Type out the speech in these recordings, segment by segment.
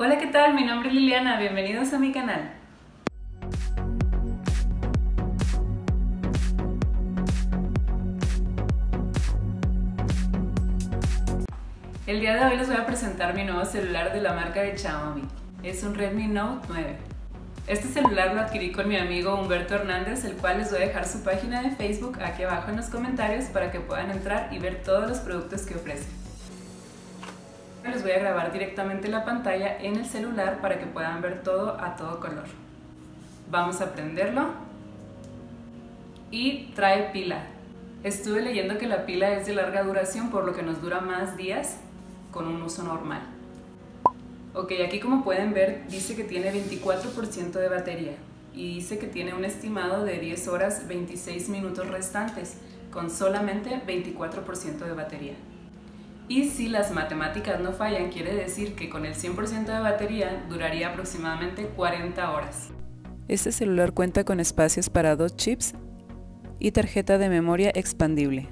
Hola, ¿qué tal? Mi nombre es Liliana, bienvenidos a mi canal. El día de hoy les voy a presentar mi nuevo celular de la marca de Xiaomi. Es un Redmi Note 9. Este celular lo adquirí con mi amigo Humberto Hernández, el cual les voy a dejar su página de Facebook aquí abajo en los comentarios para que puedan entrar y ver todos los productos que ofrece voy a grabar directamente la pantalla en el celular para que puedan ver todo a todo color. Vamos a prenderlo y trae pila. Estuve leyendo que la pila es de larga duración por lo que nos dura más días con un uso normal. Ok, aquí como pueden ver dice que tiene 24% de batería y dice que tiene un estimado de 10 horas 26 minutos restantes con solamente 24% de batería. Y si las matemáticas no fallan, quiere decir que con el 100% de batería duraría aproximadamente 40 horas. Este celular cuenta con espacios para dos chips y tarjeta de memoria expandible.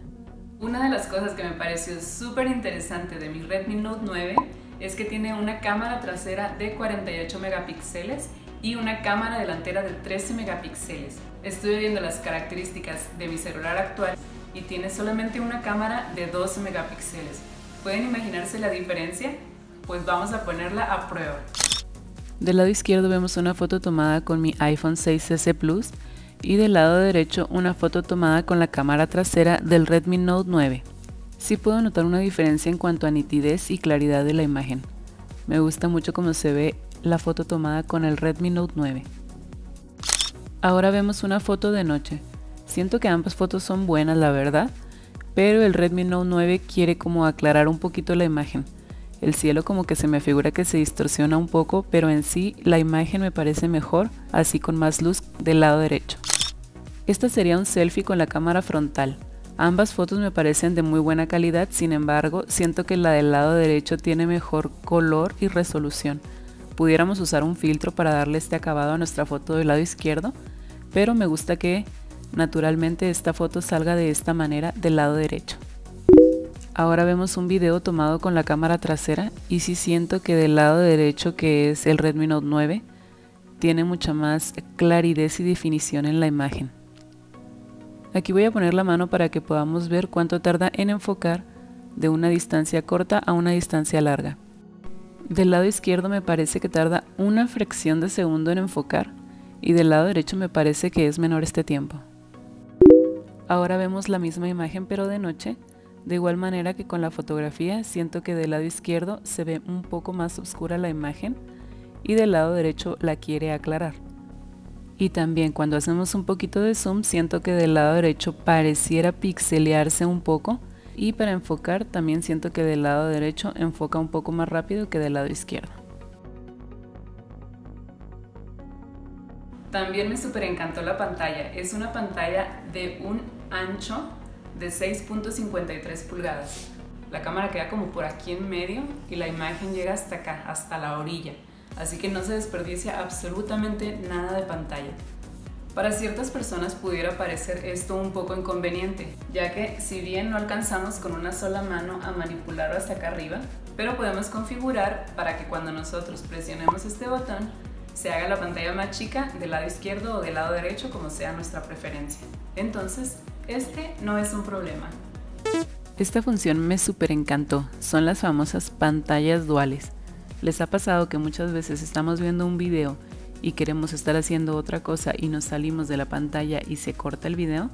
Una de las cosas que me pareció súper interesante de mi Redmi Note 9 es que tiene una cámara trasera de 48 megapíxeles y una cámara delantera de 13 megapíxeles. Estuve viendo las características de mi celular actual y tiene solamente una cámara de 12 megapíxeles, ¿Pueden imaginarse la diferencia? Pues vamos a ponerla a prueba. Del lado izquierdo vemos una foto tomada con mi iPhone 6S Plus y del lado derecho una foto tomada con la cámara trasera del Redmi Note 9. Sí puedo notar una diferencia en cuanto a nitidez y claridad de la imagen. Me gusta mucho cómo se ve la foto tomada con el Redmi Note 9. Ahora vemos una foto de noche. Siento que ambas fotos son buenas, la verdad, pero el Redmi Note 9 quiere como aclarar un poquito la imagen. El cielo como que se me figura que se distorsiona un poco, pero en sí la imagen me parece mejor, así con más luz del lado derecho. Esta sería un selfie con la cámara frontal. Ambas fotos me parecen de muy buena calidad, sin embargo, siento que la del lado derecho tiene mejor color y resolución. Pudiéramos usar un filtro para darle este acabado a nuestra foto del lado izquierdo, pero me gusta que Naturalmente esta foto salga de esta manera del lado derecho. Ahora vemos un video tomado con la cámara trasera y sí siento que del lado derecho que es el Redmi Note 9 tiene mucha más claridad y definición en la imagen. Aquí voy a poner la mano para que podamos ver cuánto tarda en enfocar de una distancia corta a una distancia larga. Del lado izquierdo me parece que tarda una fracción de segundo en enfocar y del lado derecho me parece que es menor este tiempo. Ahora vemos la misma imagen pero de noche, de igual manera que con la fotografía siento que del lado izquierdo se ve un poco más oscura la imagen y del lado derecho la quiere aclarar. Y también cuando hacemos un poquito de zoom siento que del lado derecho pareciera pixelearse un poco y para enfocar también siento que del lado derecho enfoca un poco más rápido que del lado izquierdo. También me súper encantó la pantalla. Es una pantalla de un ancho de 6.53 pulgadas. La cámara queda como por aquí en medio y la imagen llega hasta acá, hasta la orilla. Así que no se desperdicia absolutamente nada de pantalla. Para ciertas personas pudiera parecer esto un poco inconveniente, ya que si bien no alcanzamos con una sola mano a manipularlo hasta acá arriba, pero podemos configurar para que cuando nosotros presionemos este botón se haga la pantalla más chica del lado izquierdo o del lado derecho como sea nuestra preferencia. Entonces, este no es un problema. Esta función me súper encantó, son las famosas pantallas duales. ¿Les ha pasado que muchas veces estamos viendo un video y queremos estar haciendo otra cosa y nos salimos de la pantalla y se corta el video?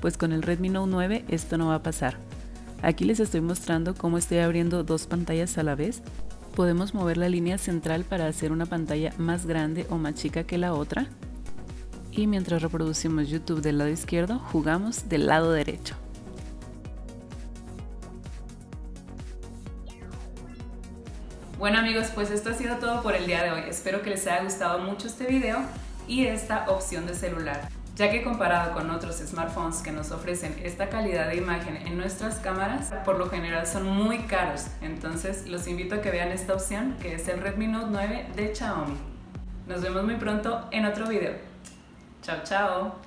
Pues con el Redmi Note 9 esto no va a pasar. Aquí les estoy mostrando cómo estoy abriendo dos pantallas a la vez Podemos mover la línea central para hacer una pantalla más grande o más chica que la otra. Y mientras reproducimos YouTube del lado izquierdo, jugamos del lado derecho. Bueno amigos, pues esto ha sido todo por el día de hoy. Espero que les haya gustado mucho este video y esta opción de celular ya que comparado con otros smartphones que nos ofrecen esta calidad de imagen en nuestras cámaras, por lo general son muy caros. Entonces los invito a que vean esta opción que es el Redmi Note 9 de Xiaomi. Nos vemos muy pronto en otro video. Ciao, ciao.